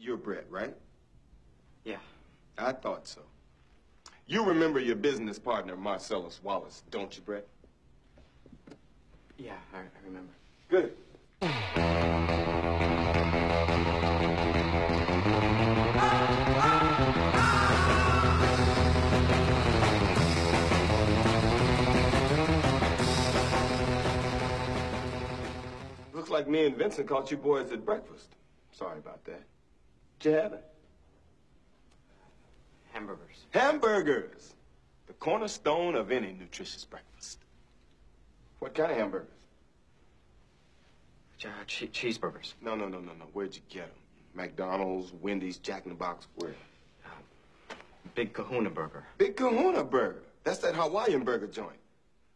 You're Brett, right? Yeah. I thought so. You remember your business partner, Marcellus Wallace, don't you, Brett? Yeah, I, I remember. Good. Looks like me and Vincent caught you boys at breakfast. Sorry about that. Did you have? Hamburgers. Hamburgers. The cornerstone of any nutritious breakfast. What kind of hamburgers? Uh, che- cheeseburgers. No, no, no, no, no. Where'd you get them? McDonald's, Wendy's, Jack in the Box, where? Big Kahuna burger. Big Kahuna Burger. That's that Hawaiian burger joint.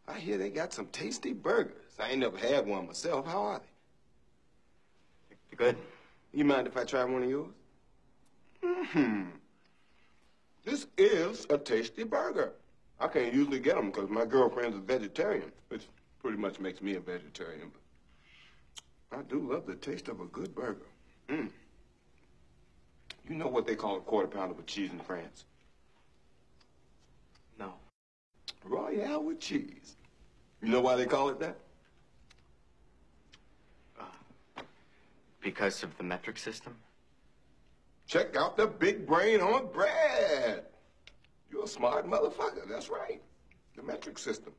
I hear they got some tasty burgers. I ain't never had one myself. How are they? They're good. You mind if I try one of yours? Hmm This is a tasty burger. I can't usually get them because my girlfriend's a vegetarian, which pretty much makes me a vegetarian. But I do love the taste of a good burger. Mm. You know what they call a quarter pounder with cheese in France? No. Royale with cheese. You know why they call it that? Because of the metric system? Check out the big brain on Brad. You're a smart motherfucker. That's right. The metric system.